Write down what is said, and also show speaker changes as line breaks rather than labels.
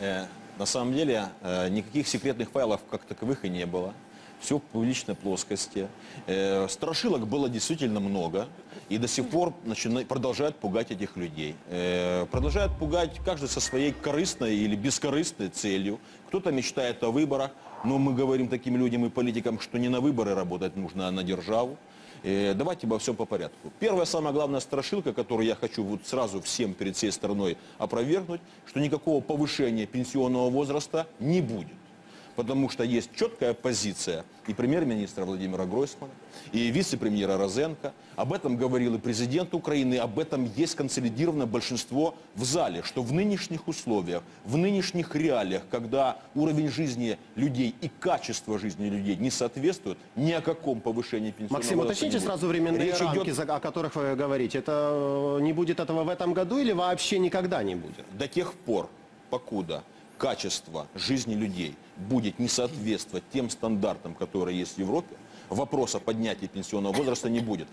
Э, На самом деле э, никаких секретных файлов как таковых и не было. Все в публичной плоскости. Э, Страшилок было действительно много. И до сих пор продолжают пугать этих людей. Продолжают пугать каждый со своей корыстной или бескорыстной целью. Кто-то мечтает о выборах, но мы говорим таким людям и политикам, что не на выборы работать нужно, а на державу. Э, Давайте обо всем по порядку. Первая, самая главная страшилка, которую я хочу вот сразу всем перед всей страной опровергнуть, что никакого повышения пенсионного возраста не будет. Потому что есть четкая позиция и премьер-министра Владимира Гройсмана, и вице-премьера Розенко. Об этом говорил и президент Украины, об этом есть консолидированное большинство в зале, что в нынешних условиях, в нынешних реалиях, когда уровень жизни людей и качество жизни людей не соответствуют, ни о каком повышении пенсионного
Максим, уточните сразу временные
Речь
рамки,
идет
о которых вы говорите. Это э, не будет этого в этом году или вообще никогда не будет?
до тех пор, покуда качество жизни людей будет не соответствовать тем стандартам, которые есть в Европе, вопроса поднятия пенсионного возраста не будет.